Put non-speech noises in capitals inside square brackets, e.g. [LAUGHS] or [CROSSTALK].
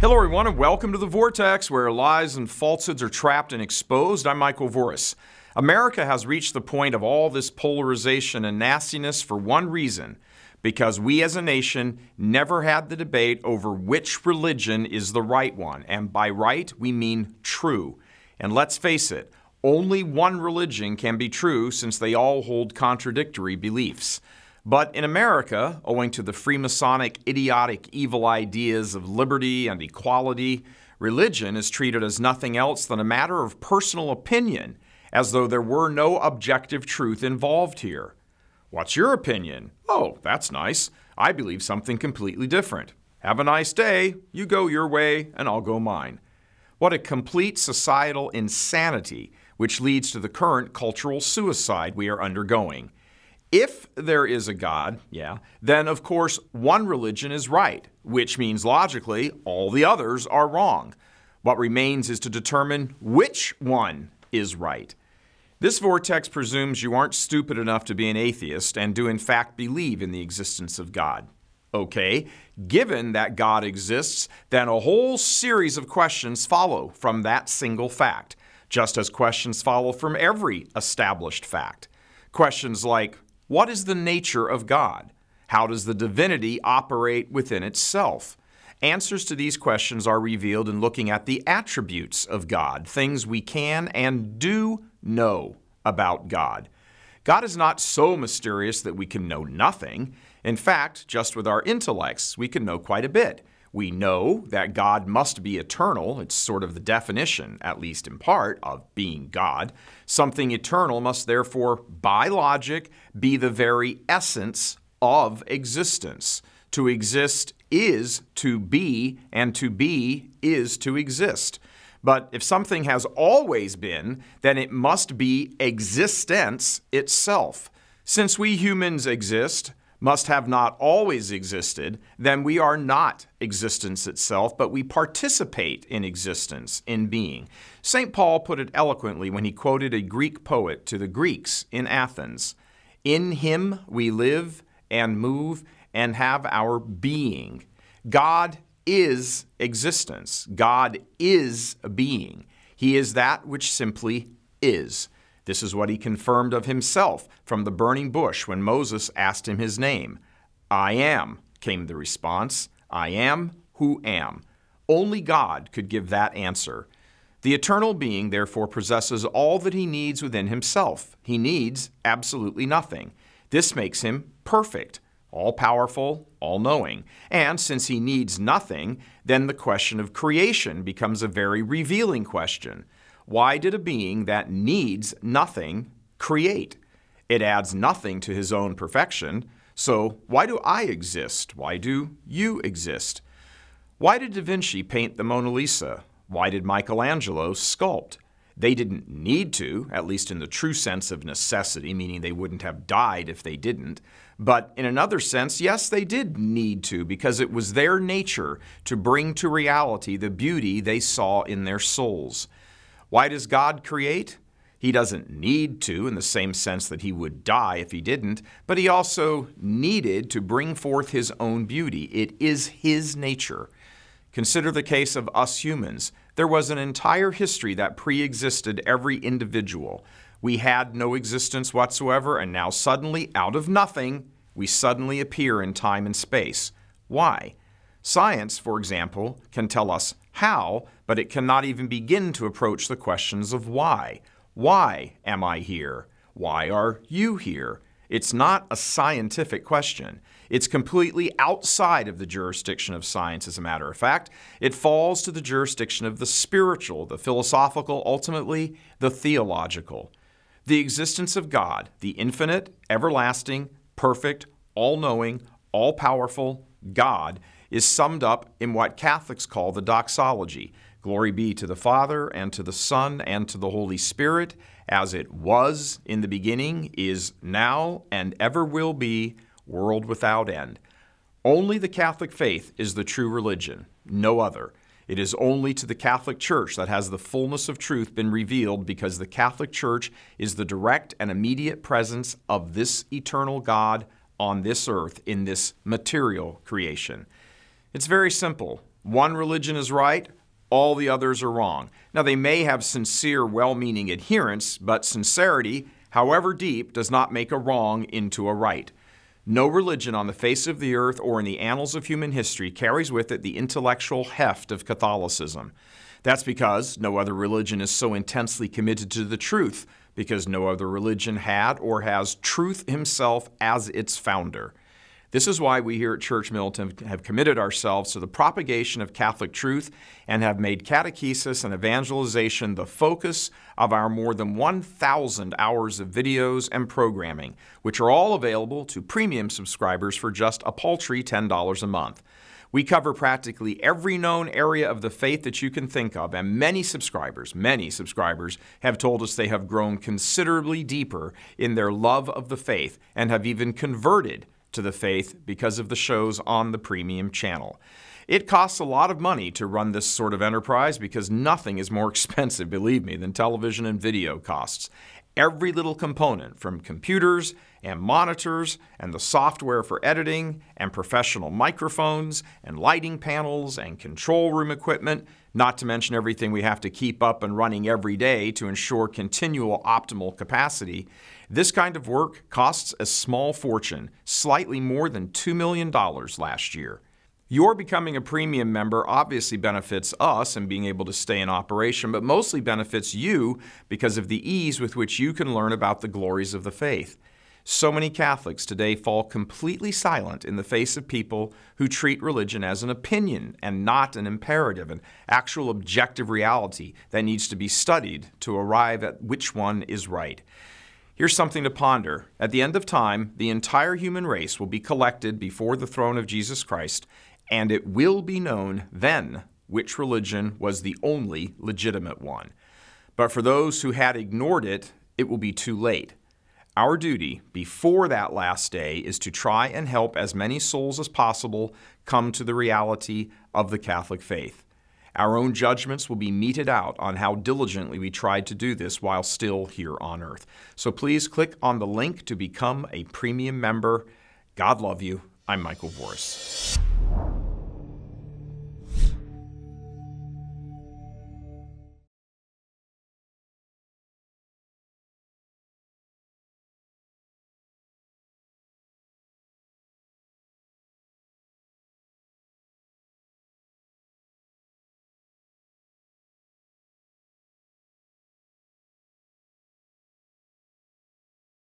Hello, everyone, and welcome to the Vortex, where lies and falsehoods are trapped and exposed. I'm Michael Voris. America has reached the point of all this polarization and nastiness for one reason because we as a nation never had the debate over which religion is the right one. And by right, we mean true. And let's face it, only one religion can be true since they all hold contradictory beliefs. But in America, owing to the Freemasonic idiotic evil ideas of liberty and equality, religion is treated as nothing else than a matter of personal opinion, as though there were no objective truth involved here. What's your opinion? Oh, that's nice. I believe something completely different. Have a nice day. You go your way, and I'll go mine. What a complete societal insanity, which leads to the current cultural suicide we are undergoing. If there is a God, yeah, then of course one religion is right, which means logically all the others are wrong. What remains is to determine which one is right. This vortex presumes you aren't stupid enough to be an atheist and do in fact believe in the existence of God. Okay, given that God exists, then a whole series of questions follow from that single fact, just as questions follow from every established fact. Questions like, what is the nature of God? How does the divinity operate within itself? Answers to these questions are revealed in looking at the attributes of God, things we can and do know about God. God is not so mysterious that we can know nothing. In fact, just with our intellects, we can know quite a bit. We know that God must be eternal. It's sort of the definition, at least in part, of being God. Something eternal must therefore, by logic, be the very essence of existence. To exist is to be, and to be is to exist. But if something has always been, then it must be existence itself. Since we humans exist, must have not always existed, then we are not existence itself, but we participate in existence, in being. St. Paul put it eloquently when he quoted a Greek poet to the Greeks in Athens In him we live and move and have our being. God is existence, God is being. He is that which simply is. This is what he confirmed of himself from the burning bush when Moses asked him his name. I am, came the response. I am who am. Only God could give that answer. The eternal being, therefore, possesses all that he needs within himself. He needs absolutely nothing. This makes him perfect, all powerful, all knowing. And since he needs nothing, then the question of creation becomes a very revealing question. Why did a being that needs nothing create? It adds nothing to his own perfection. So, why do I exist? Why do you exist? Why did Da Vinci paint the Mona Lisa? Why did Michelangelo sculpt? They didn't need to, at least in the true sense of necessity, meaning they wouldn't have died if they didn't. But in another sense, yes, they did need to, because it was their nature to bring to reality the beauty they saw in their souls. Why does God create? He doesn't need to in the same sense that he would die if he didn't, but he also needed to bring forth his own beauty. It is his nature. Consider the case of us humans. There was an entire history that pre existed every individual. We had no existence whatsoever, and now suddenly, out of nothing, we suddenly appear in time and space. Why? Science, for example, can tell us how, but it cannot even begin to approach the questions of why. Why am I here? Why are you here? It's not a scientific question. It's completely outside of the jurisdiction of science, as a matter of fact. It falls to the jurisdiction of the spiritual, the philosophical, ultimately, the theological. The existence of God, the infinite, everlasting, perfect, all knowing, all powerful God, is summed up in what Catholics call the doxology Glory be to the Father, and to the Son, and to the Holy Spirit, as it was in the beginning, is now, and ever will be, world without end. Only the Catholic faith is the true religion, no other. It is only to the Catholic Church that has the fullness of truth been revealed because the Catholic Church is the direct and immediate presence of this eternal God on this earth in this material creation. It's very simple. One religion is right, all the others are wrong. Now, they may have sincere, well meaning adherents, but sincerity, however deep, does not make a wrong into a right. No religion on the face of the earth or in the annals of human history carries with it the intellectual heft of Catholicism. That's because no other religion is so intensely committed to the truth, because no other religion had or has truth himself as its founder. This is why we here at Church Militant have committed ourselves to the propagation of Catholic truth and have made catechesis and evangelization the focus of our more than 1,000 hours of videos and programming, which are all available to premium subscribers for just a paltry $10 a month. We cover practically every known area of the faith that you can think of, and many subscribers, many subscribers, have told us they have grown considerably deeper in their love of the faith and have even converted to the faith because of the shows on the premium channel. It costs a lot of money to run this sort of enterprise because nothing is more [LAUGHS] expensive, believe me, than television and video costs. Every little component, from computers and monitors and the software for editing and professional microphones and lighting panels and control room equipment, not to mention everything we have to keep up and running every day to ensure continual optimal capacity, this kind of work costs a small fortune, slightly more than $2 million last year. Your becoming a premium member obviously benefits us and being able to stay in operation, but mostly benefits you because of the ease with which you can learn about the glories of the faith. So many Catholics today fall completely silent in the face of people who treat religion as an opinion and not an imperative, an actual objective reality that needs to be studied to arrive at which one is right. Here's something to ponder. At the end of time, the entire human race will be collected before the throne of Jesus Christ, and it will be known then which religion was the only legitimate one. But for those who had ignored it, it will be too late. Our duty before that last day is to try and help as many souls as possible come to the reality of the Catholic faith. Our own judgments will be meted out on how diligently we tried to do this while still here on earth. So please click on the link to become a premium member. God love you. I'm Michael Voris.